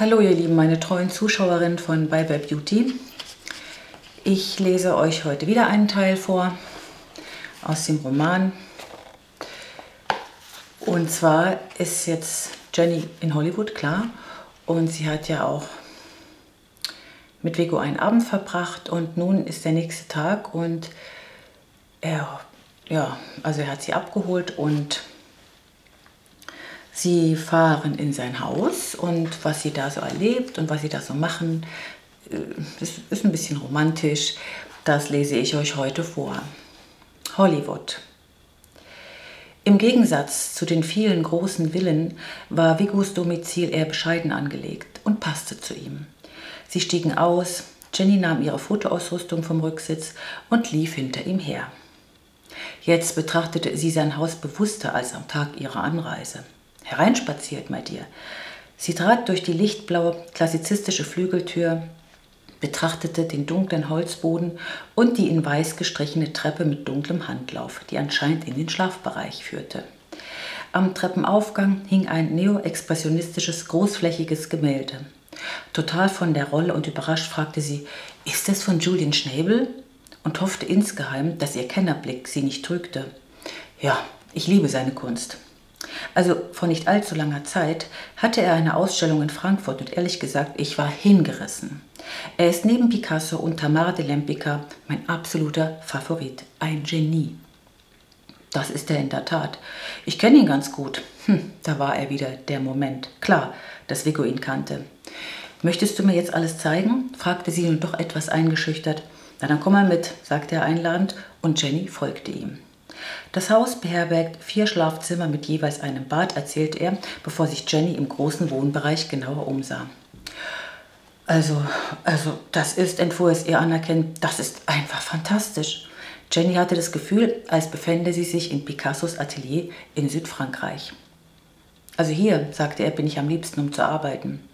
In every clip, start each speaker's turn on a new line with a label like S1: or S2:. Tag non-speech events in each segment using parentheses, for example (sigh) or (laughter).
S1: Hallo ihr Lieben, meine treuen Zuschauerinnen von By Web Beauty. Ich lese euch heute wieder einen Teil vor aus dem Roman. Und zwar ist jetzt Jenny in Hollywood, klar. Und sie hat ja auch mit Vigo einen Abend verbracht und nun ist der nächste Tag und er, ja, also er hat sie abgeholt und sie fahren in sein Haus und was sie da so erlebt und was sie da so machen, das äh, ist ein bisschen romantisch. Das lese ich euch heute vor. Hollywood. Im Gegensatz zu den vielen großen Villen war Vigos Domizil eher bescheiden angelegt und passte zu ihm. Sie stiegen aus, Jenny nahm ihre Fotoausrüstung vom Rücksitz und lief hinter ihm her. Jetzt betrachtete sie sein Haus bewusster als am Tag ihrer Anreise. Hereinspaziert, my dear. Sie trat durch die lichtblaue klassizistische Flügeltür, betrachtete den dunklen Holzboden und die in weiß gestrichene Treppe mit dunklem Handlauf, die anscheinend in den Schlafbereich führte. Am Treppenaufgang hing ein neoexpressionistisches, großflächiges Gemälde. Total von der Rolle und überrascht fragte sie, ist das von Julian Schnabel? Und hoffte insgeheim, dass ihr Kennerblick sie nicht trügte. Ja, ich liebe seine Kunst. Also vor nicht allzu langer Zeit hatte er eine Ausstellung in Frankfurt und ehrlich gesagt, ich war hingerissen. Er ist neben Picasso und Tamara de Lempica mein absoluter Favorit, ein Genie. Das ist er in der Tat. Ich kenne ihn ganz gut. Hm, da war er wieder, der Moment. Klar, dass Vigo ihn kannte. Möchtest du mir jetzt alles zeigen? fragte sie nun doch etwas eingeschüchtert. Na dann komm mal mit, sagte er einladend und Jenny folgte ihm. Das Haus beherbergt vier Schlafzimmer mit jeweils einem Bad, erzählte er, bevor sich Jenny im großen Wohnbereich genauer umsah. Also, also, das ist, entfuhr es ihr anerkennend, das ist einfach fantastisch. Jenny hatte das Gefühl, als befände sie sich in Picassos Atelier in Südfrankreich. Also hier, sagte er, bin ich am liebsten, um zu arbeiten.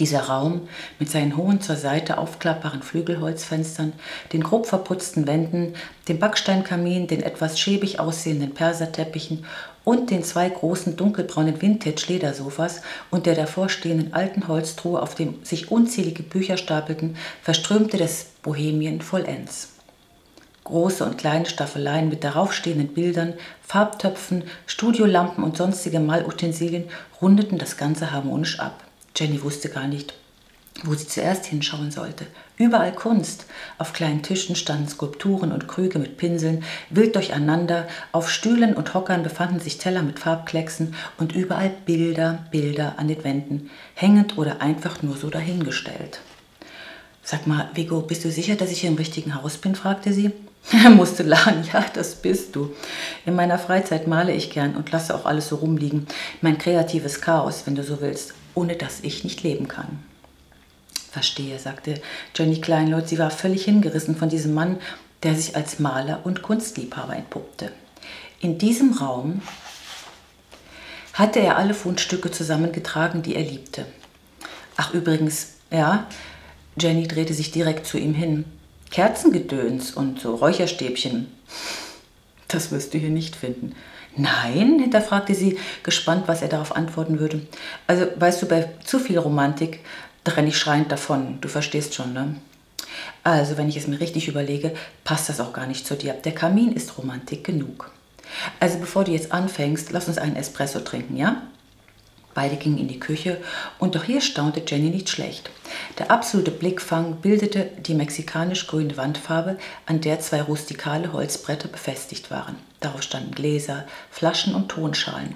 S1: Dieser Raum mit seinen hohen zur Seite aufklappbaren Flügelholzfenstern, den grob verputzten Wänden, dem Backsteinkamin, den etwas schäbig aussehenden Perserteppichen und den zwei großen dunkelbraunen Vintage-Ledersofas und der davorstehenden alten Holztruhe, auf dem sich unzählige Bücher stapelten, verströmte das Bohemien vollends. Große und kleine Staffeleien mit daraufstehenden Bildern, Farbtöpfen, Studiolampen und sonstige Malutensilien rundeten das Ganze harmonisch ab. Jenny wusste gar nicht, wo sie zuerst hinschauen sollte. Überall Kunst. Auf kleinen Tischen standen Skulpturen und Krüge mit Pinseln, wild durcheinander. Auf Stühlen und Hockern befanden sich Teller mit Farbklecksen und überall Bilder, Bilder an den Wänden, hängend oder einfach nur so dahingestellt. Sag mal, Vigo, bist du sicher, dass ich hier im richtigen Haus bin? fragte sie. Er (laughs) musste lachen. Ja, das bist du. In meiner Freizeit male ich gern und lasse auch alles so rumliegen. Mein kreatives Chaos, wenn du so willst ohne das ich nicht leben kann. Verstehe, sagte Jenny Kleinlaut. Sie war völlig hingerissen von diesem Mann, der sich als Maler und Kunstliebhaber entpuppte. In diesem Raum hatte er alle Fundstücke zusammengetragen, die er liebte. Ach übrigens, ja, Jenny drehte sich direkt zu ihm hin. Kerzengedöns und so Räucherstäbchen. Das wirst du hier nicht finden. Nein, hinterfragte sie, gespannt, was er darauf antworten würde. Also, weißt du, bei zu viel Romantik renne ich schreiend davon. Du verstehst schon, ne? Also, wenn ich es mir richtig überlege, passt das auch gar nicht zu dir. Der Kamin ist Romantik genug. Also, bevor du jetzt anfängst, lass uns einen Espresso trinken, ja? Beide gingen in die Küche und doch hier staunte Jenny nicht schlecht. Der absolute Blickfang bildete die mexikanisch-grüne Wandfarbe, an der zwei rustikale Holzbretter befestigt waren. Darauf standen Gläser, Flaschen und Tonschalen.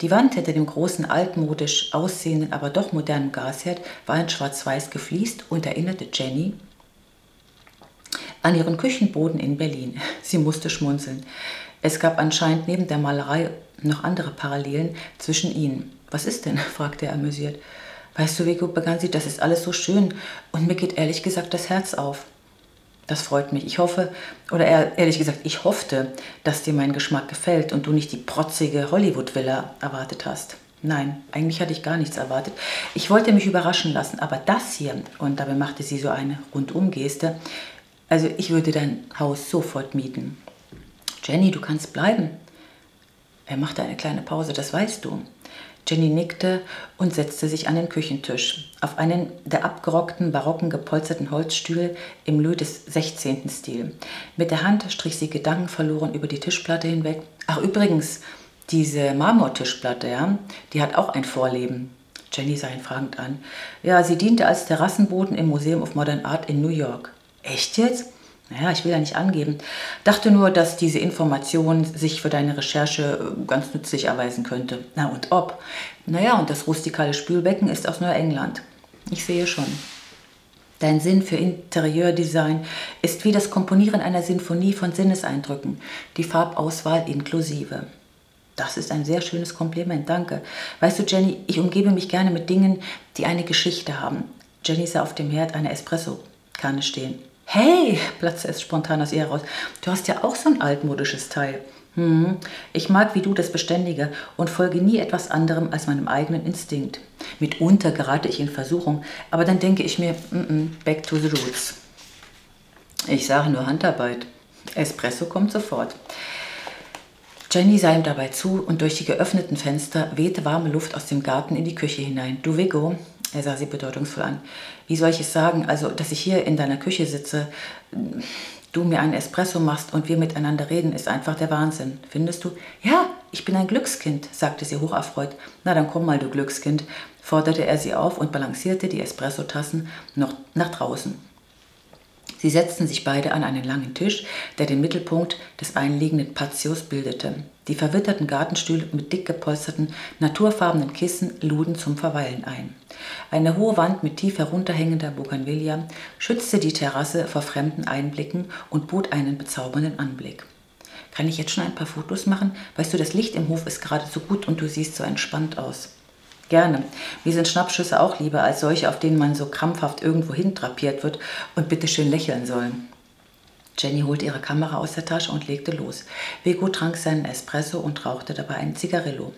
S1: Die Wand hinter dem großen altmodisch aussehenden, aber doch modernen Gasherd war in schwarz-weiß gefliest und erinnerte Jenny an ihren Küchenboden in Berlin. Sie musste schmunzeln. Es gab anscheinend neben der Malerei noch andere Parallelen zwischen ihnen. Was ist denn? (laughs) fragte er amüsiert. Weißt du, Vico, begann sie, das ist alles so schön und mir geht ehrlich gesagt das Herz auf. Das freut mich. Ich hoffe, oder ehrlich gesagt, ich hoffte, dass dir mein Geschmack gefällt und du nicht die protzige Hollywood-Villa erwartet hast. Nein, eigentlich hatte ich gar nichts erwartet. Ich wollte mich überraschen lassen, aber das hier, und dabei machte sie so eine Rundumgeste, also ich würde dein Haus sofort mieten. Jenny, du kannst bleiben. Er machte eine kleine Pause, das weißt du. Jenny nickte und setzte sich an den Küchentisch, auf einen der abgerockten, barocken gepolsterten Holzstühle im Lö des 16. Stil. Mit der Hand strich sie gedankenverloren über die Tischplatte hinweg. Ach übrigens, diese Marmortischplatte, ja, die hat auch ein Vorleben. Jenny sah ihn fragend an. Ja, sie diente als Terrassenboden im Museum of Modern Art in New York. Echt jetzt? Naja, ich will ja nicht angeben. Dachte nur, dass diese Information sich für deine Recherche äh, ganz nützlich erweisen könnte. Na und ob? Naja, und das rustikale Spülbecken ist aus Neuengland. Ich sehe schon. Dein Sinn für Interieurdesign ist wie das Komponieren einer Sinfonie von Sinneseindrücken, die Farbauswahl inklusive. Das ist ein sehr schönes Kompliment, danke. Weißt du, Jenny, ich umgebe mich gerne mit Dingen, die eine Geschichte haben. Jenny sah auf dem Herd eine Espresso-Kanne stehen. Hey, platzte es spontan aus ihr heraus, du hast ja auch so ein altmodisches Teil. Hm, ich mag wie du das Beständige und folge nie etwas anderem als meinem eigenen Instinkt. Mitunter gerate ich in Versuchung, aber dann denke ich mir, mm -mm, back to the roots. Ich sage nur Handarbeit. Espresso kommt sofort. Jenny sah ihm dabei zu und durch die geöffneten Fenster wehte warme Luft aus dem Garten in die Küche hinein. Du Vigo, er sah sie bedeutungsvoll an. Wie soll ich es sagen? Also, dass ich hier in deiner Küche sitze, du mir einen Espresso machst und wir miteinander reden, ist einfach der Wahnsinn. Findest du? Ja, ich bin ein Glückskind, sagte sie hocherfreut. Na, dann komm mal, du Glückskind, forderte er sie auf und balancierte die Espressotassen noch nach draußen. Sie setzten sich beide an einen langen Tisch, der den Mittelpunkt des einliegenden Patios bildete. Die verwitterten Gartenstühle mit dick gepolsterten, naturfarbenen Kissen luden zum Verweilen ein. Eine hohe Wand mit tief herunterhängender Bougainvillea schützte die Terrasse vor fremden Einblicken und bot einen bezaubernden Anblick. Kann ich jetzt schon ein paar Fotos machen? Weißt du, das Licht im Hof ist gerade so gut und du siehst so entspannt aus. Gerne. Mir sind Schnappschüsse auch lieber als solche, auf denen man so krampfhaft irgendwo hin drapiert wird und bitteschön lächeln soll. Jenny holte ihre Kamera aus der Tasche und legte los. Vigo trank seinen Espresso und rauchte dabei einen Zigarillo.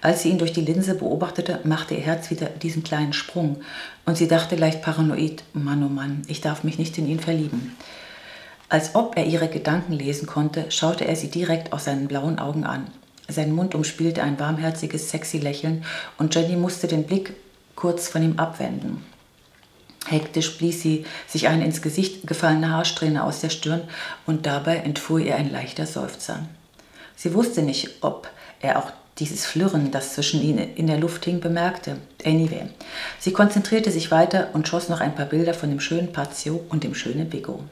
S1: Als sie ihn durch die Linse beobachtete, machte ihr Herz wieder diesen kleinen Sprung und sie dachte leicht paranoid, Mann, oh Mann, ich darf mich nicht in ihn verlieben. Als ob er ihre Gedanken lesen konnte, schaute er sie direkt aus seinen blauen Augen an. Sein Mund umspielte ein warmherziges, sexy Lächeln und Jenny musste den Blick kurz von ihm abwenden. Hektisch blies sie sich eine ins Gesicht gefallene Haarsträhne aus der Stirn und dabei entfuhr ihr ein leichter Seufzer. Sie wusste nicht, ob er auch dieses Flirren, das zwischen ihnen in der Luft hing, bemerkte. Anyway. Sie konzentrierte sich weiter und schoss noch ein paar Bilder von dem schönen Patio und dem schönen Bigo.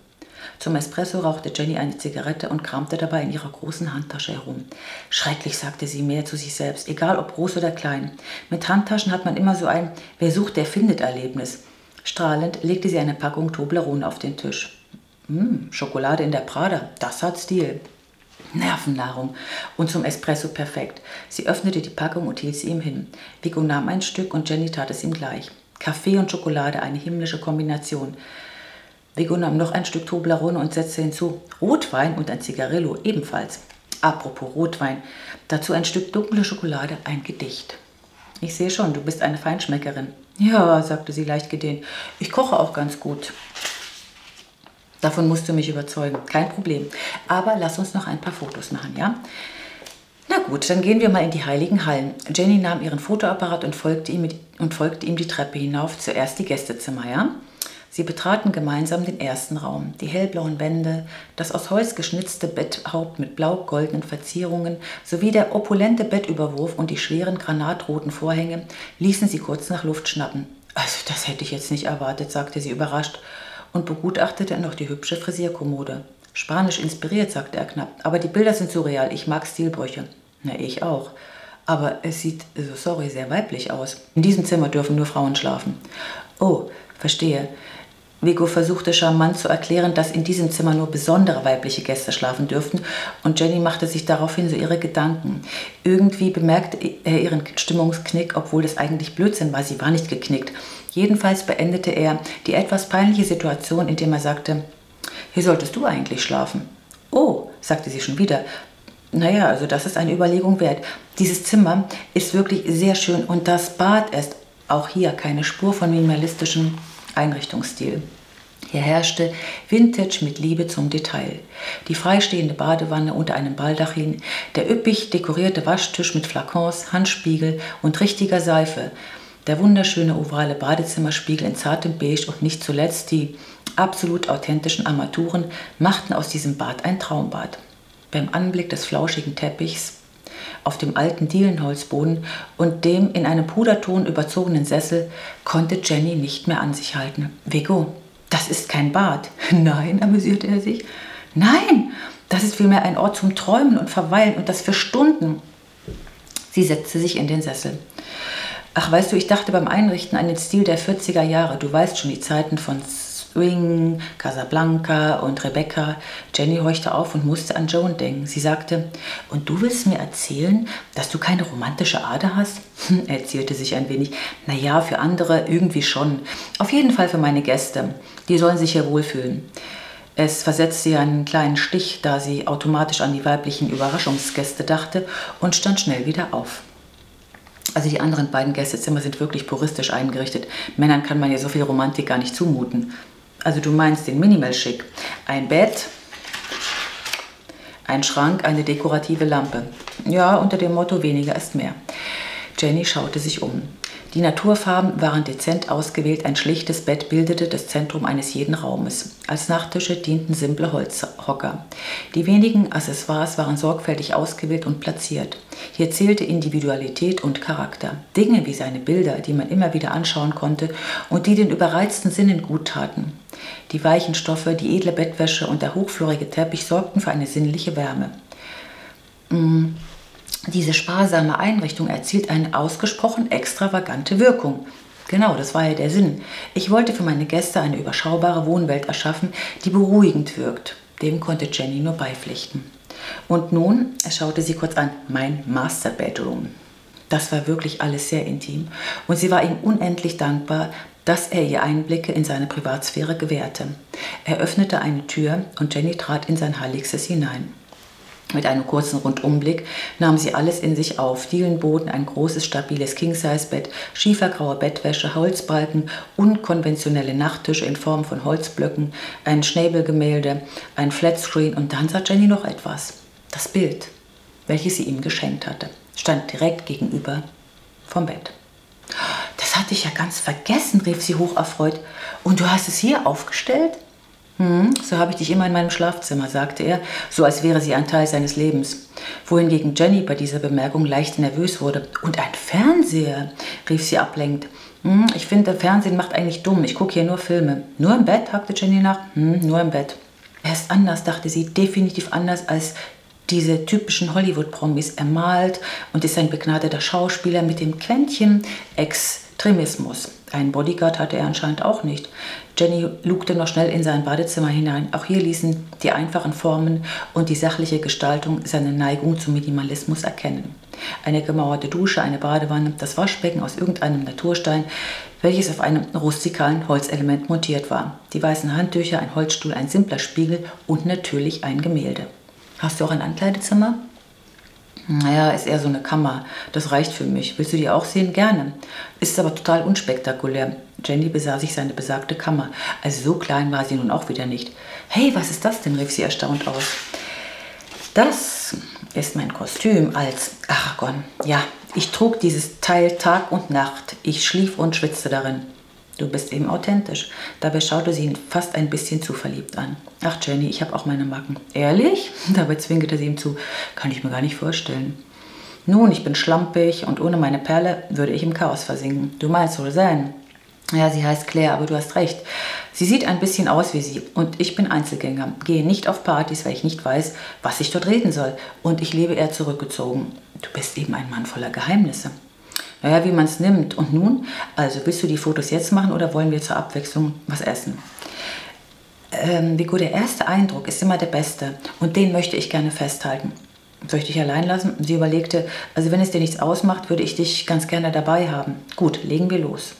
S1: Zum Espresso rauchte Jenny eine Zigarette und kramte dabei in ihrer großen Handtasche herum. Schrecklich, sagte sie mehr zu sich selbst, egal ob groß oder klein. Mit Handtaschen hat man immer so ein Wer sucht, der findet Erlebnis. Strahlend legte sie eine Packung Toblerone auf den Tisch. Hm, Schokolade in der Prada, das hat Stil. Nervennahrung und zum Espresso perfekt. Sie öffnete die Packung und hielt sie ihm hin. Vigo nahm ein Stück und Jenny tat es ihm gleich. Kaffee und Schokolade, eine himmlische Kombination. Vigo nahm noch ein Stück Toblerone und setzte hinzu Rotwein und ein Zigarillo ebenfalls. Apropos Rotwein, dazu ein Stück dunkle Schokolade, ein Gedicht. Ich sehe schon, du bist eine Feinschmeckerin. Ja, sagte sie leicht gedehnt. Ich koche auch ganz gut. Davon musst du mich überzeugen. Kein Problem. Aber lass uns noch ein paar Fotos machen, ja? Na gut, dann gehen wir mal in die heiligen Hallen. Jenny nahm ihren Fotoapparat und folgte ihm, mit, und folgte ihm die Treppe hinauf, zuerst die Gästezimmer, ja? Sie betraten gemeinsam den ersten Raum. Die hellblauen Wände, das aus Holz geschnitzte Betthaupt mit blau-goldenen Verzierungen sowie der opulente Bettüberwurf und die schweren granatroten Vorhänge ließen sie kurz nach Luft schnappen. Also, das hätte ich jetzt nicht erwartet, sagte sie überrascht und begutachtete noch die hübsche Frisierkommode. Spanisch inspiriert, sagte er knapp. Aber die Bilder sind surreal. Ich mag Stilbrüche. Na, ich auch. Aber es sieht, sorry, sehr weiblich aus. In diesem Zimmer dürfen nur Frauen schlafen. Oh, verstehe. Vigo versuchte charmant zu erklären, dass in diesem Zimmer nur besondere weibliche Gäste schlafen dürften und Jenny machte sich daraufhin so ihre Gedanken. Irgendwie bemerkte er ihren Stimmungsknick, obwohl das eigentlich Blödsinn war, sie war nicht geknickt. Jedenfalls beendete er die etwas peinliche Situation, indem er sagte, hier solltest du eigentlich schlafen. Oh, sagte sie schon wieder. Naja, also das ist eine Überlegung wert. Dieses Zimmer ist wirklich sehr schön und das Bad ist auch hier keine Spur von minimalistischem Einrichtungsstil. Hier herrschte Vintage mit Liebe zum Detail. Die freistehende Badewanne unter einem Baldachin, der üppig dekorierte Waschtisch mit Flakons, Handspiegel und richtiger Seife, der wunderschöne ovale Badezimmerspiegel in zartem Beige und nicht zuletzt die absolut authentischen Armaturen machten aus diesem Bad ein Traumbad. Beim Anblick des flauschigen Teppichs auf dem alten Dielenholzboden und dem in einem Puderton überzogenen Sessel konnte Jenny nicht mehr an sich halten. Vigo, das ist kein Bad. (laughs) Nein, amüsierte er sich. Nein, das ist vielmehr ein Ort zum Träumen und Verweilen und das für Stunden. Sie setzte sich in den Sessel. Ach, weißt du, ich dachte beim Einrichten an den Stil der 40er Jahre. Du weißt schon die Zeiten von Swing, Casablanca und Rebecca. Jenny horchte auf und musste an Joan denken. Sie sagte, und du willst mir erzählen, dass du keine romantische Ader hast? er erzählte sich ein wenig. Naja, für andere irgendwie schon. Auf jeden Fall für meine Gäste. Die sollen sich ja wohlfühlen. Es versetzte ihr einen kleinen Stich, da sie automatisch an die weiblichen Überraschungsgäste dachte und stand schnell wieder auf. Also die anderen beiden Gästezimmer sind wirklich puristisch eingerichtet. Männern kann man ja so viel Romantik gar nicht zumuten. Also du meinst den Minimal Schick. Ein Bett, ein Schrank, eine dekorative Lampe. Ja, unter dem Motto weniger ist mehr. Jenny schaute sich um. Die Naturfarben waren dezent ausgewählt, ein schlichtes Bett bildete das Zentrum eines jeden Raumes. Als Nachttische dienten simple Holzhocker. Die wenigen Accessoires waren sorgfältig ausgewählt und platziert. Hier zählte Individualität und Charakter. Dinge wie seine Bilder, die man immer wieder anschauen konnte und die den überreizten Sinnen gut taten. Die weichen Stoffe, die edle Bettwäsche und der hochflorige Teppich sorgten für eine sinnliche Wärme. Mm. Diese sparsame Einrichtung erzielt eine ausgesprochen extravagante Wirkung. Genau, das war ja der Sinn. Ich wollte für meine Gäste eine überschaubare Wohnwelt erschaffen, die beruhigend wirkt. Dem konnte Jenny nur beipflichten. Und nun, er schaute sie kurz an, mein Master Bedroom. Das war wirklich alles sehr intim und sie war ihm unendlich dankbar, dass er ihr Einblicke in seine Privatsphäre gewährte. Er öffnete eine Tür und Jenny trat in sein Heiligstes hinein. Mit einem kurzen Rundumblick nahm sie alles in sich auf. Dielenboden, ein großes, stabiles King-Size-Bett, schiefergraue Bettwäsche, Holzbalken, unkonventionelle Nachttische in Form von Holzblöcken, ein Schnäbelgemälde, ein Flatscreen und dann sah Jenny noch etwas. Das Bild, welches sie ihm geschenkt hatte, stand direkt gegenüber vom Bett. Das hatte ich ja ganz vergessen, rief sie hocherfreut. Und du hast es hier aufgestellt? Hm, so habe ich dich immer in meinem Schlafzimmer, sagte er, so als wäre sie ein Teil seines Lebens. Wohingegen Jenny bei dieser Bemerkung leicht nervös wurde. Und ein Fernseher, rief sie ablenkend. Hm, ich finde, Fernsehen macht eigentlich dumm. Ich gucke hier nur Filme. Nur im Bett, hakte Jenny nach. Hm, nur im Bett. Er ist anders, dachte sie, definitiv anders als diese typischen Hollywood-Promis. Er malt und ist ein begnadeter Schauspieler mit dem Quäntchen Extremismus. Einen Bodyguard hatte er anscheinend auch nicht. Jenny lugte noch schnell in sein Badezimmer hinein. Auch hier ließen die einfachen Formen und die sachliche Gestaltung seine Neigung zum Minimalismus erkennen. Eine gemauerte Dusche, eine Badewanne, das Waschbecken aus irgendeinem Naturstein, welches auf einem rustikalen Holzelement montiert war. Die weißen Handtücher, ein Holzstuhl, ein simpler Spiegel und natürlich ein Gemälde. Hast du auch ein Ankleidezimmer? Naja, ist eher so eine Kammer. Das reicht für mich. Willst du die auch sehen? Gerne. Ist aber total unspektakulär. Jenny besah sich seine besagte Kammer. Also so klein war sie nun auch wieder nicht. Hey, was ist das denn? rief sie erstaunt aus. Das ist mein Kostüm als Aragon. Ja, ich trug dieses Teil Tag und Nacht. Ich schlief und schwitzte darin. Du bist eben authentisch. Dabei schaute sie ihn fast ein bisschen zu verliebt an. Ach Jenny, ich habe auch meine Macken. Ehrlich? (laughs) Dabei zwinkerte sie ihm zu. Kann ich mir gar nicht vorstellen. Nun, ich bin schlampig und ohne meine Perle würde ich im Chaos versinken. Du meinst sein. Ja, sie heißt Claire, aber du hast recht. Sie sieht ein bisschen aus wie sie und ich bin Einzelgänger. Gehe nicht auf Partys, weil ich nicht weiß, was ich dort reden soll. Und ich lebe eher zurückgezogen. Du bist eben ein Mann voller Geheimnisse. Naja, wie man es nimmt. Und nun, also willst du die Fotos jetzt machen oder wollen wir zur Abwechslung was essen? Ähm, Vico, der erste Eindruck ist immer der beste und den möchte ich gerne festhalten. Soll ich dich allein lassen? Sie überlegte, also wenn es dir nichts ausmacht, würde ich dich ganz gerne dabei haben. Gut, legen wir los.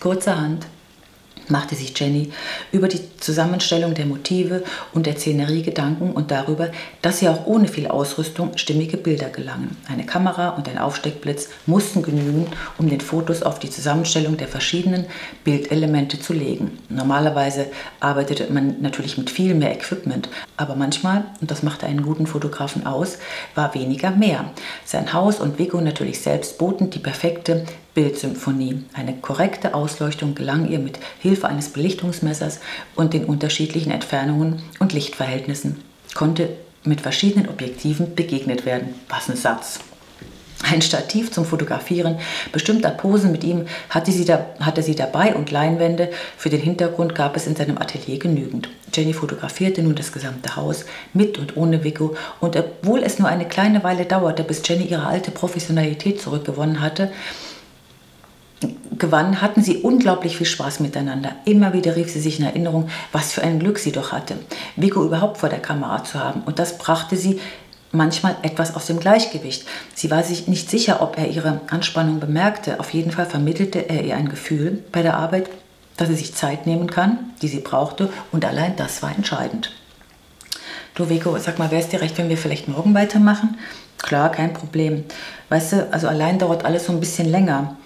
S1: Kurzerhand machte sich Jenny über die Zusammenstellung der Motive und der Szenerie Gedanken und darüber, dass sie auch ohne viel Ausrüstung stimmige Bilder gelangen. Eine Kamera und ein Aufsteckblitz mussten genügen, um den Fotos auf die Zusammenstellung der verschiedenen Bildelemente zu legen. Normalerweise arbeitete man natürlich mit viel mehr Equipment, aber manchmal, und das machte einen guten Fotografen aus, war weniger mehr. Sein Haus und Vigo natürlich selbst boten die perfekte Bildsymphonie. Eine korrekte Ausleuchtung gelang ihr mit Hilfe eines Belichtungsmessers und den unterschiedlichen Entfernungen und Lichtverhältnissen. Konnte mit verschiedenen Objektiven begegnet werden. Was ein Satz! Ein Stativ zum Fotografieren bestimmter Posen mit ihm hatte sie, da, hatte sie dabei und Leinwände für den Hintergrund gab es in seinem Atelier genügend. Jenny fotografierte nun das gesamte Haus mit und ohne Vico und obwohl es nur eine kleine Weile dauerte, bis Jenny ihre alte Professionalität zurückgewonnen hatte, gewann, hatten sie unglaublich viel Spaß miteinander. Immer wieder rief sie sich in Erinnerung, was für ein Glück sie doch hatte, Vico überhaupt vor der Kamera zu haben. Und das brachte sie manchmal etwas aus dem Gleichgewicht. Sie war sich nicht sicher, ob er ihre Anspannung bemerkte. Auf jeden Fall vermittelte er ihr ein Gefühl bei der Arbeit, dass sie sich Zeit nehmen kann, die sie brauchte. Und allein das war entscheidend. Du, Vico, sag mal, wäre es dir recht, wenn wir vielleicht morgen weitermachen? Klar, kein Problem. Weißt du, also allein dauert alles so ein bisschen länger.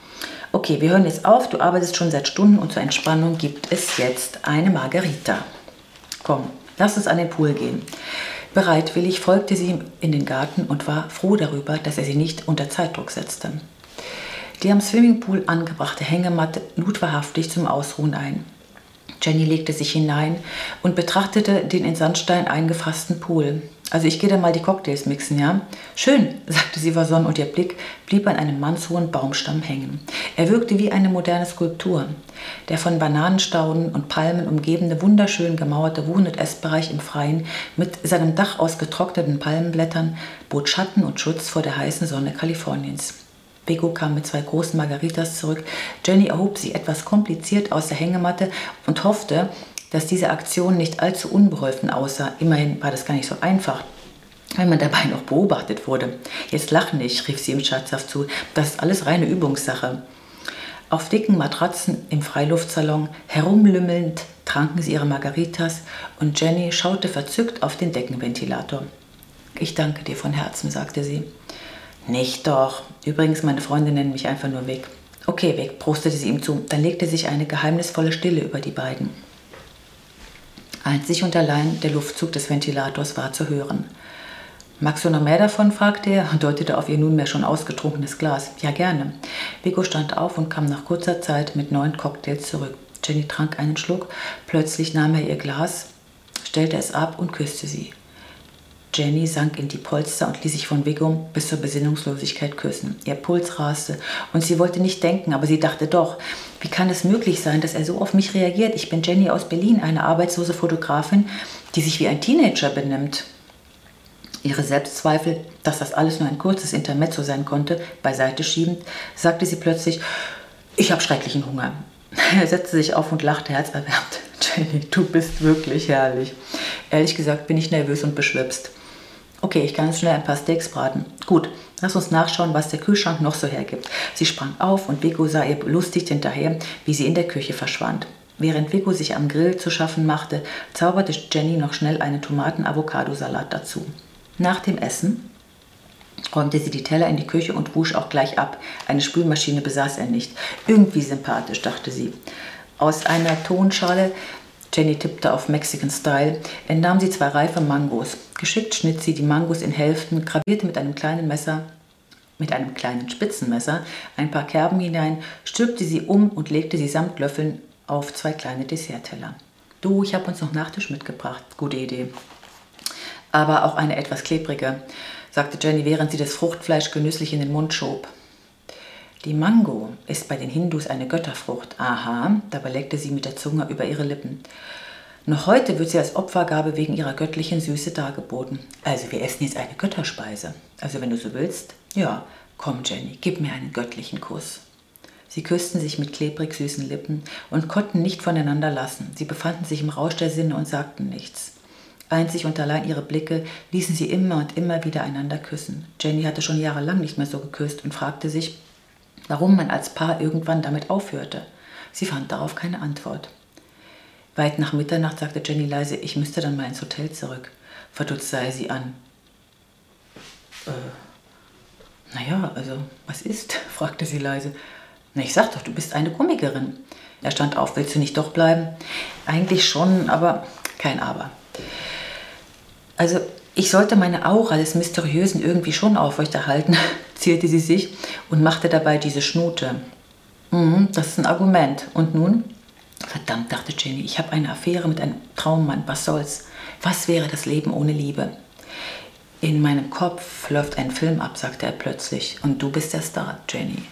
S1: Okay, wir hören jetzt auf. Du arbeitest schon seit Stunden und zur Entspannung gibt es jetzt eine Margarita. Komm, lass uns an den Pool gehen. Bereitwillig folgte sie ihm in den Garten und war froh darüber, dass er sie nicht unter Zeitdruck setzte. Die am Swimmingpool angebrachte Hängematte lud wahrhaftig zum Ausruhen ein. Jenny legte sich hinein und betrachtete den in Sandstein eingefassten Pool. Also ich gehe da mal die Cocktails mixen, ja? Schön, (laughs) sagte sie versonnen und ihr Blick blieb an einem mannshohen Baumstamm hängen. Er wirkte wie eine moderne Skulptur. Der von Bananenstauden und Palmen umgebene, wunderschön gemauerte Wohn- und Essbereich im Freien mit seinem Dach aus getrockneten Palmenblättern bot Schatten und Schutz vor der heißen Sonne Kaliforniens. Bego kam mit zwei großen Margaritas zurück. Jenny erhob sie etwas kompliziert aus der Hängematte und hoffte, dass diese Aktion nicht allzu unbeholfen aussah. Immerhin war das gar nicht so einfach, wenn man dabei noch beobachtet wurde. Jetzt lach nicht, rief sie ihm scherzhaft zu. Das ist alles reine Übungssache. Auf dicken Matratzen im Freiluftsalon, herumlümmelnd, tranken sie ihre Margaritas und Jenny schaute verzückt auf den Deckenventilator. Ich danke dir von Herzen, sagte sie. Nicht doch. Übrigens, meine Freunde nennen mich einfach nur Weg. Okay, Weg, prostete sie ihm zu. Dann legte sich eine geheimnisvolle Stille über die beiden. Einzig und allein der Luftzug des Ventilators war zu hören. Magst du noch mehr davon? fragte er und deutete auf ihr nunmehr schon ausgetrunkenes Glas. Ja, gerne. Vigo stand auf und kam nach kurzer Zeit mit neun Cocktails zurück. Jenny trank einen Schluck. Plötzlich nahm er ihr Glas, stellte es ab und küsste sie. Jenny sank in die Polster und ließ sich von Vigo bis zur Besinnungslosigkeit küssen. Ihr Puls raste und sie wollte nicht denken, aber sie dachte doch, wie kann es möglich sein, dass er so auf mich reagiert? Ich bin Jenny aus Berlin, eine arbeitslose Fotografin, die sich wie ein Teenager benimmt. Ihre Selbstzweifel, dass das alles nur ein kurzes Intermezzo sein konnte, beiseite schiebend, sagte sie plötzlich, ich habe schrecklichen Hunger. Er setzte sich auf und lachte herzerwärmt. (laughs) Jenny, du bist wirklich herrlich. Ehrlich gesagt bin ich nervös und beschwipst. Okay, ich kann jetzt schnell ein paar Steaks braten. Gut, lass uns nachschauen, was der Kühlschrank noch so hergibt. Sie sprang auf und Vico sah ihr belustigt hinterher, wie sie in der Küche verschwand. Während Vico sich am Grill zu schaffen machte, zauberte Jenny noch schnell einen Tomaten-Avocado-Salat dazu. Nach dem Essen räumte sie die Teller in die Küche und wusch auch gleich ab. Eine Spülmaschine besaß er nicht. Irgendwie sympathisch, dachte sie. Aus einer Tonschale Jenny tippte auf Mexican Style, entnahm sie zwei reife Mangos. Geschickt schnitt sie die Mangos in Hälften, gravierte mit einem kleinen Messer, mit einem kleinen Spitzenmesser, ein paar Kerben hinein, stülpte sie um und legte sie samt Löffeln auf zwei kleine Dessertteller. Du, ich habe uns noch Nachtisch mitgebracht. Gute Idee. Aber auch eine etwas klebrige, sagte Jenny, während sie das Fruchtfleisch genüsslich in den Mund schob. Die Mango ist bei den Hindus eine Götterfrucht. Aha, dabei leckte sie mit der Zunge über ihre Lippen. Noch heute wird sie als Opfergabe wegen ihrer göttlichen Süße dargeboten. Also wir essen jetzt eine Götterspeise. Also wenn du so willst. Ja, komm Jenny, gib mir einen göttlichen Kuss. Sie küssten sich mit klebrig süßen Lippen und konnten nicht voneinander lassen. Sie befanden sich im Rausch der Sinne und sagten nichts. Einzig und allein ihre Blicke ließen sie immer und immer wieder einander küssen. Jenny hatte schon jahrelang nicht mehr so geküsst und fragte sich, warum man als Paar irgendwann damit aufhörte. Sie fand darauf keine Antwort. Weit nach Mitternacht sagte Jenny leise, ich müsste dann mal ins Hotel zurück. Verdutzt sah er sie an. Äh, naja, also, was ist? (laughs) fragte sie leise. Na, ich sag doch, du bist eine Komikerin. Er stand auf, willst du nicht doch bleiben? Eigentlich schon, aber kein Aber. Also, ich sollte meine Aura des Mysteriösen irgendwie schon aufrechterhalten, (laughs) zielte sie sich und machte dabei diese Schnute. Mhm, das ist ein Argument. Und nun? Verdammt, dachte Jenny, ich habe eine Affäre mit einem Traummann. Was soll's? Was wäre das Leben ohne Liebe? In meinem Kopf läuft ein Film ab, sagte er plötzlich. Und du bist der Star, Jenny.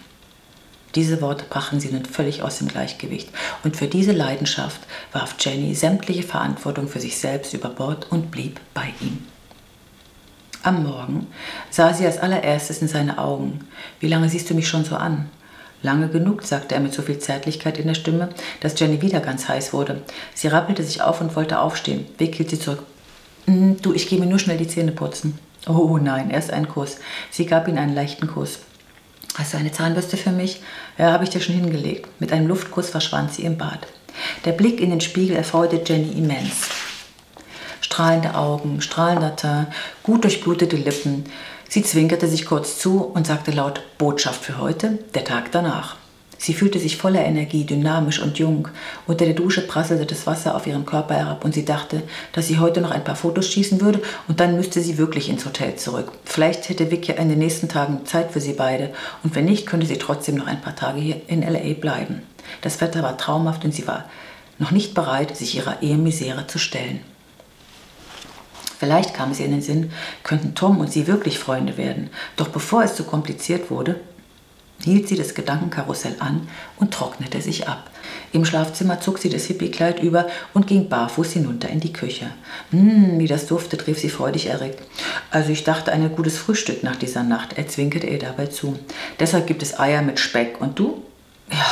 S1: Diese Worte brachen sie nun völlig aus dem Gleichgewicht. Und für diese Leidenschaft warf Jenny sämtliche Verantwortung für sich selbst über Bord und blieb bei ihm. Am Morgen sah sie als allererstes in seine Augen. Wie lange siehst du mich schon so an? Lange genug, sagte er mit so viel Zärtlichkeit in der Stimme, dass Jenny wieder ganz heiß wurde. Sie rappelte sich auf und wollte aufstehen. Weg hielt sie zurück. Mm, du, ich gehe mir nur schnell die Zähne putzen. Oh nein, erst ein Kuss. Sie gab ihm einen leichten Kuss. Hast du eine Zahnbürste für mich? Ja, habe ich dir schon hingelegt. Mit einem Luftkuss verschwand sie im Bad. Der Blick in den Spiegel erfreute Jenny immens. Strahlende Augen, strahlender Teint, gut durchblutete Lippen. Sie zwinkerte sich kurz zu und sagte laut Botschaft für heute, der Tag danach. Sie fühlte sich voller Energie, dynamisch und jung. Unter der Dusche prasselte das Wasser auf ihren Körper herab und sie dachte, dass sie heute noch ein paar Fotos schießen würde und dann müsste sie wirklich ins Hotel zurück. Vielleicht hätte Vicky in den nächsten Tagen Zeit für sie beide und wenn nicht, könnte sie trotzdem noch ein paar Tage hier in LA bleiben. Das Wetter war traumhaft und sie war noch nicht bereit, sich ihrer Ehemisere zu stellen. Vielleicht kam es ihr in den Sinn, könnten Tom und sie wirklich Freunde werden. Doch bevor es zu kompliziert wurde, hielt sie das Gedankenkarussell an und trocknete sich ab. Im Schlafzimmer zog sie das Hippiekleid über und ging barfuß hinunter in die Küche. Hm, wie das duftet, rief sie freudig erregt. Also ich dachte, ein gutes Frühstück nach dieser Nacht. Er zwinkerte ihr dabei zu. Deshalb gibt es Eier mit Speck. Und du? Ja,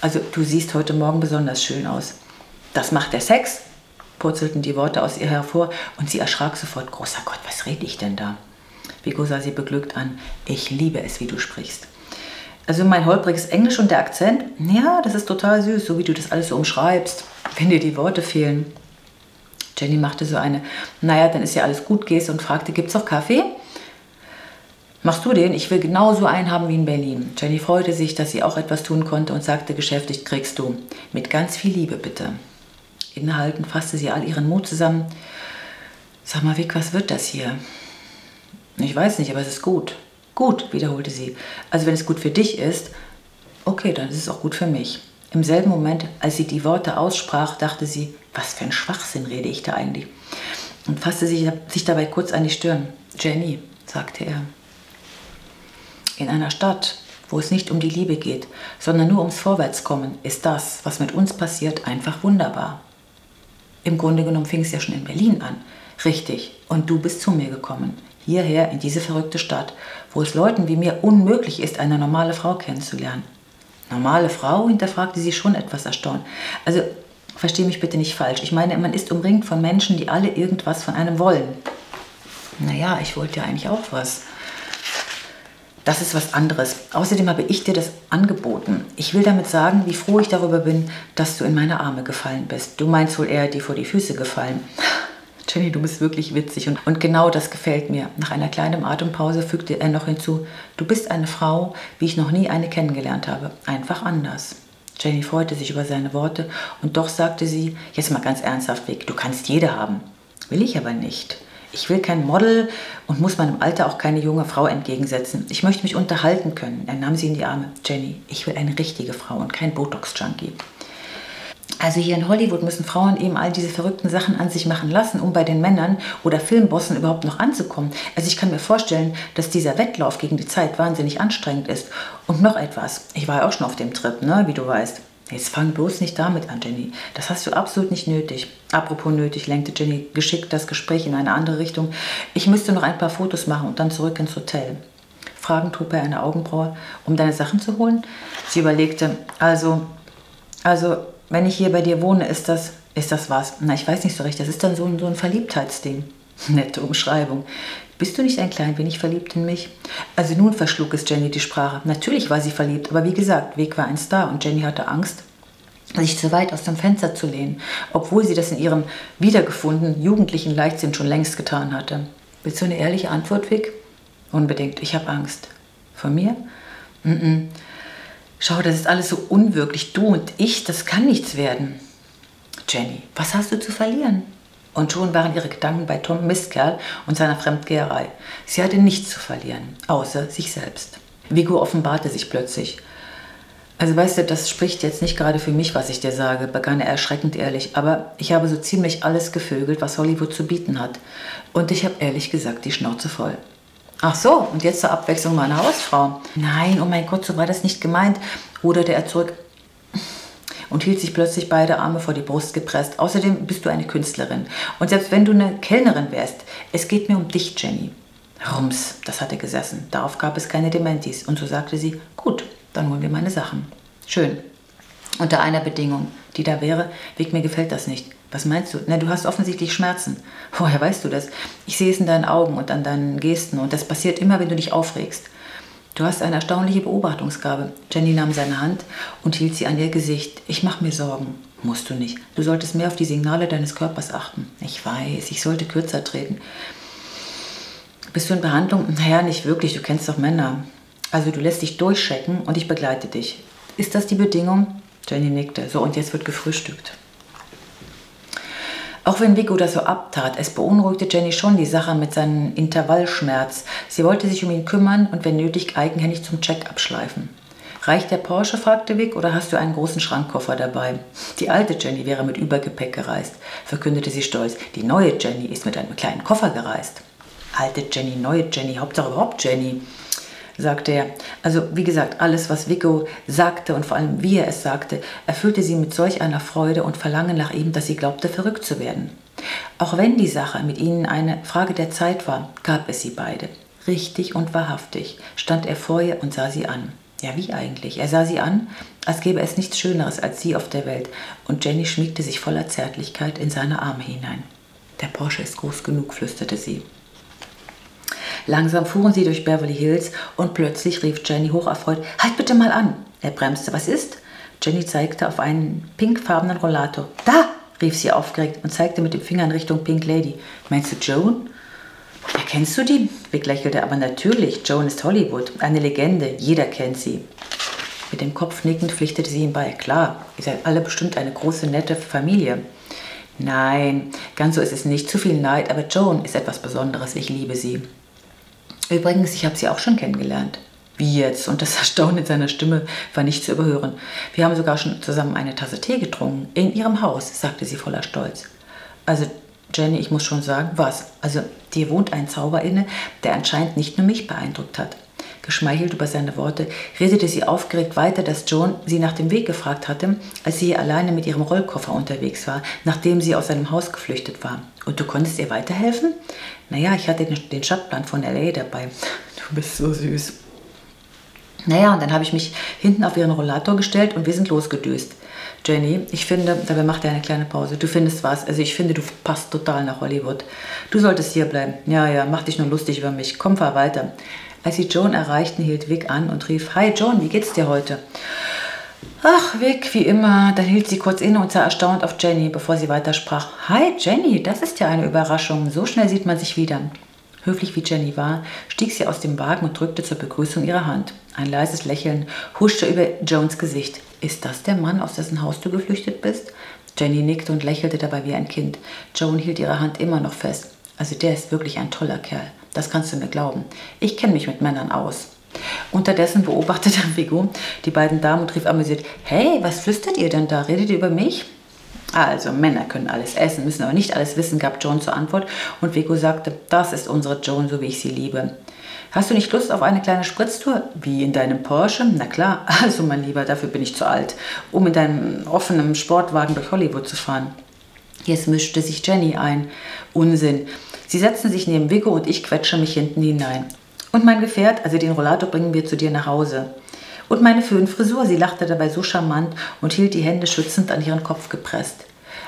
S1: also du siehst heute Morgen besonders schön aus. Das macht der Sex? Purzelten die Worte aus ihr hervor und sie erschrak sofort. Großer Gott, was rede ich denn da? Vigo sah sie beglückt an. Ich liebe es, wie du sprichst. Also mein holpriges Englisch und der Akzent, ja, das ist total süß, so wie du das alles so umschreibst, wenn dir die Worte fehlen. Jenny machte so eine, naja, dann ist ja alles gut, Geste und fragte, gibt's auch Kaffee? Machst du den? Ich will genauso einen haben wie in Berlin. Jenny freute sich, dass sie auch etwas tun konnte und sagte geschäftig, kriegst du. Mit ganz viel Liebe, bitte. Innehaltend fasste sie all ihren Mut zusammen. Sag mal, Vic, was wird das hier? Ich weiß nicht, aber es ist gut. Gut, wiederholte sie. Also wenn es gut für dich ist, okay, dann ist es auch gut für mich. Im selben Moment, als sie die Worte aussprach, dachte sie, was für ein Schwachsinn rede ich da eigentlich? Und fasste sich, sich dabei kurz an die Stirn. Jenny, sagte er. In einer Stadt, wo es nicht um die Liebe geht, sondern nur ums Vorwärtskommen, ist das, was mit uns passiert, einfach wunderbar. Im Grunde genommen fing es ja schon in Berlin an. Richtig. Und du bist zu mir gekommen. Hierher, in diese verrückte Stadt, wo es Leuten wie mir unmöglich ist, eine normale Frau kennenzulernen. Normale Frau? hinterfragte sie schon etwas erstaunt. Also, verstehe mich bitte nicht falsch. Ich meine, man ist umringt von Menschen, die alle irgendwas von einem wollen. Naja, ich wollte ja eigentlich auch was. Das ist was anderes. Außerdem habe ich dir das angeboten. Ich will damit sagen, wie froh ich darüber bin, dass du in meine Arme gefallen bist. Du meinst wohl eher, dir vor die Füße gefallen. (laughs) Jenny, du bist wirklich witzig und, und genau das gefällt mir. Nach einer kleinen Atempause fügte er noch hinzu, du bist eine Frau, wie ich noch nie eine kennengelernt habe. Einfach anders. Jenny freute sich über seine Worte und doch sagte sie, jetzt mal ganz ernsthaft weg, du kannst jede haben. Will ich aber nicht. Ich will kein Model und muss meinem Alter auch keine junge Frau entgegensetzen. Ich möchte mich unterhalten können. Er nahm sie in die Arme. Jenny, ich will eine richtige Frau und kein Botox-Junkie. Also hier in Hollywood müssen Frauen eben all diese verrückten Sachen an sich machen lassen, um bei den Männern oder Filmbossen überhaupt noch anzukommen. Also ich kann mir vorstellen, dass dieser Wettlauf gegen die Zeit wahnsinnig anstrengend ist. Und noch etwas. Ich war ja auch schon auf dem Trip, ne, wie du weißt. Jetzt fang bloß nicht damit an, Jenny. Das hast du absolut nicht nötig. Apropos nötig, lenkte Jenny geschickt das Gespräch in eine andere Richtung. Ich müsste noch ein paar Fotos machen und dann zurück ins Hotel. Fragend hob er eine Augenbraue, um deine Sachen zu holen. Sie überlegte, also, also, wenn ich hier bei dir wohne, ist das, ist das was? Na, ich weiß nicht so recht. Das ist dann so ein, so ein Verliebtheitsding. (laughs) Nette Umschreibung. Bist du nicht ein klein wenig verliebt in mich? Also nun verschlug es Jenny die Sprache. Natürlich war sie verliebt, aber wie gesagt, Weg war ein Star und Jenny hatte Angst, sich zu weit aus dem Fenster zu lehnen, obwohl sie das in ihrem wiedergefundenen jugendlichen Leichtsinn schon längst getan hatte. Willst du eine ehrliche Antwort, Vic? Unbedingt. Ich habe Angst. Von mir? Mm -mm. Schau, das ist alles so unwirklich. Du und ich, das kann nichts werden. Jenny, was hast du zu verlieren? Und schon waren ihre Gedanken bei Tom Mistkerl und seiner Fremdgeherei. Sie hatte nichts zu verlieren, außer sich selbst. Vigo offenbarte sich plötzlich. Also weißt du, das spricht jetzt nicht gerade für mich, was ich dir sage, begann er erschreckend ehrlich, aber ich habe so ziemlich alles gevögelt, was Hollywood zu bieten hat. Und ich habe ehrlich gesagt die Schnauze voll. Ach so, und jetzt zur Abwechslung meine Hausfrau. Nein, oh mein Gott, so war das nicht gemeint, ruderte er zurück und hielt sich plötzlich beide Arme vor die Brust gepresst. Außerdem bist du eine Künstlerin. Und selbst wenn du eine Kellnerin wärst, es geht mir um dich, Jenny. Rums, das hatte gesessen. Darauf gab es keine Dementis. Und so sagte sie, gut, dann holen wir meine Sachen. Schön. Unter einer Bedingung, die da wäre, Weg, mir gefällt das nicht. Was meinst du? Na, du hast offensichtlich Schmerzen. Woher weißt du das? Ich sehe es in deinen Augen und an deinen Gesten und das passiert immer, wenn du dich aufregst. Du hast eine erstaunliche Beobachtungsgabe. Jenny nahm seine Hand und hielt sie an ihr Gesicht. Ich mache mir Sorgen. Musst du nicht. Du solltest mehr auf die Signale deines Körpers achten. Ich weiß, ich sollte kürzer treten. Bist du in Behandlung? Naja, nicht wirklich. Du kennst doch Männer. Also du lässt dich durchchecken und ich begleite dich. Ist das die Bedingung? Jenny nickte. So, und jetzt wird gefrühstückt. Auch wenn Vico das so abtat, es beunruhigte Jenny schon die Sache mit seinem Intervallschmerz. Sie wollte sich um ihn kümmern und wenn nötig eigenhändig zum Check abschleifen. Reicht der Porsche? fragte Vic, oder hast du einen großen Schrankkoffer dabei? Die alte Jenny wäre mit Übergepäck gereist, verkündete sie stolz. Die neue Jenny ist mit einem kleinen Koffer gereist. Alte Jenny, neue Jenny, Hauptsache überhaupt Jenny sagte er. Also wie gesagt, alles, was Vico sagte und vor allem wie er es sagte, erfüllte sie mit solch einer Freude und Verlangen nach ihm, dass sie glaubte, verrückt zu werden. Auch wenn die Sache mit ihnen eine Frage der Zeit war, gab es sie beide. Richtig und wahrhaftig stand er vor ihr und sah sie an. Ja, wie eigentlich? Er sah sie an, als gäbe es nichts Schöneres als sie auf der Welt, und Jenny schmiegte sich voller Zärtlichkeit in seine Arme hinein. Der Porsche ist groß genug, flüsterte sie. Langsam fuhren sie durch Beverly Hills und plötzlich rief Jenny hocherfreut: Halt bitte mal an! Er bremste. Was ist? Jenny zeigte auf einen pinkfarbenen Rollator. Da! rief sie aufgeregt und zeigte mit dem Finger in Richtung Pink Lady. Meinst du Joan? Erkennst du die? Vic lächelte. Aber natürlich, Joan ist Hollywood. Eine Legende. Jeder kennt sie. Mit dem Kopf nickend pflichtete sie ihm bei. Klar, ihr seid alle bestimmt eine große, nette Familie. Nein, ganz so ist es nicht. Zu viel Neid, aber Joan ist etwas Besonderes. Ich liebe sie. Übrigens, ich habe sie auch schon kennengelernt. Wie jetzt? Und das (laughs) Erstaunen in seiner Stimme war nicht zu überhören. Wir haben sogar schon zusammen eine Tasse Tee getrunken. In ihrem Haus, sagte sie voller Stolz. Also, Jenny, ich muss schon sagen, was? Also, dir wohnt ein Zauber inne, der anscheinend nicht nur mich beeindruckt hat. Geschmeichelt über seine Worte, redete sie aufgeregt weiter, dass Joan sie nach dem Weg gefragt hatte, als sie hier alleine mit ihrem Rollkoffer unterwegs war, nachdem sie aus seinem Haus geflüchtet war. Und du konntest ihr weiterhelfen? Naja, ich hatte den, den Stadtplan von L.A. dabei. Du bist so süß. Naja, und dann habe ich mich hinten auf ihren Rollator gestellt und wir sind losgedüst. Jenny, ich finde, dabei macht er eine kleine Pause. Du findest was. Also ich finde, du passt total nach Hollywood. Du solltest hier bleiben. Ja, ja, mach dich nur lustig über mich. Komm, fahr weiter. Als sie Joan erreichten, hielt Vic an und rief, Hi Joan, wie geht's dir heute? Ach, Vic, wie immer. Dann hielt sie kurz inne und sah erstaunt auf Jenny, bevor sie weitersprach. Hi Jenny, das ist ja eine Überraschung. So schnell sieht man sich wieder. Höflich wie Jenny war, stieg sie aus dem Wagen und drückte zur Begrüßung ihre Hand. Ein leises Lächeln huschte über Joans Gesicht. Ist das der Mann, aus dessen Haus du geflüchtet bist? Jenny nickte und lächelte dabei wie ein Kind. Joan hielt ihre Hand immer noch fest. Also der ist wirklich ein toller Kerl. Das kannst du mir glauben. Ich kenne mich mit Männern aus. Unterdessen beobachtete Vigo die beiden Damen und rief amüsiert, hey, was flüstert ihr denn da? Redet ihr über mich? Also, Männer können alles essen, müssen aber nicht alles wissen, gab Joan zur Antwort. Und Vigo sagte, das ist unsere Joan, so wie ich sie liebe. Hast du nicht Lust auf eine kleine Spritztour? Wie in deinem Porsche? Na klar, (laughs) also mein Lieber, dafür bin ich zu alt, um in deinem offenen Sportwagen durch Hollywood zu fahren. Jetzt mischte sich Jenny ein. Unsinn. Sie setzten sich neben Vigo und ich quetsche mich hinten hinein. Und mein Gefährt, also den Rollator bringen wir zu dir nach Hause. Und meine Föhnfrisur, sie lachte dabei so charmant und hielt die Hände schützend an ihren Kopf gepresst.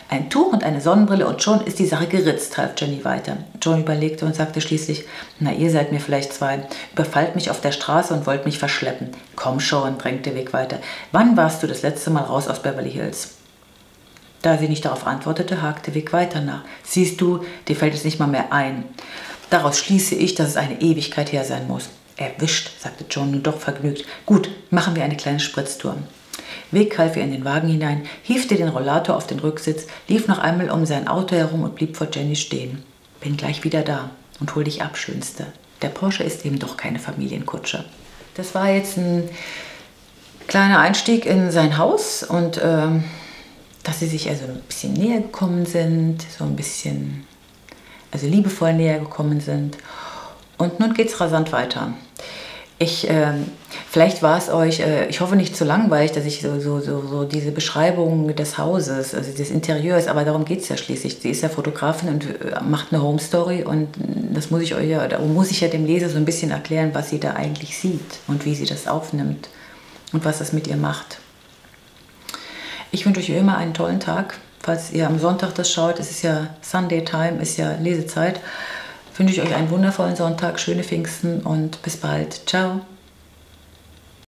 S1: Ein Tuch und eine Sonnenbrille und schon ist die Sache geritzt, half Jenny weiter. John überlegte und sagte schließlich, na, ihr seid mir vielleicht zwei, überfallt mich auf der Straße und wollt mich verschleppen. Komm schon, drängte Vic weiter. Wann warst du das letzte Mal raus aus Beverly Hills? Da sie nicht darauf antwortete, hakte Vic weiter nach. Siehst du, dir fällt es nicht mal mehr ein. Daraus schließe ich, dass es eine Ewigkeit her sein muss. Erwischt, sagte John nun doch vergnügt. Gut, machen wir eine kleine Spritztour. Weg half ihr in den Wagen hinein, hiefte den Rollator auf den Rücksitz, lief noch einmal um sein Auto herum und blieb vor Jenny stehen. Bin gleich wieder da und hol dich ab, Schönste. Der Porsche ist eben doch keine Familienkutsche. Das war jetzt ein kleiner Einstieg in sein Haus und äh, dass sie sich also ein bisschen näher gekommen sind, so ein bisschen, also liebevoll näher gekommen sind. Und nun geht es rasant weiter. Ich, äh, vielleicht war es euch, äh, ich hoffe nicht zu langweilig, dass ich so, so, so, so diese Beschreibung des Hauses, also des Interieurs, aber darum geht es ja schließlich. Sie ist ja Fotografin und äh, macht eine Home Story und das muss ich euch ja, darum muss ich ja dem Leser so ein bisschen erklären, was sie da eigentlich sieht und wie sie das aufnimmt und was das mit ihr macht. Ich wünsche euch wie immer einen tollen Tag. Falls ihr am Sonntag das schaut, es ist ja Sunday Time, ist ja Lesezeit wünsche ich euch einen wundervollen Sonntag, schöne Pfingsten und bis bald. Ciao.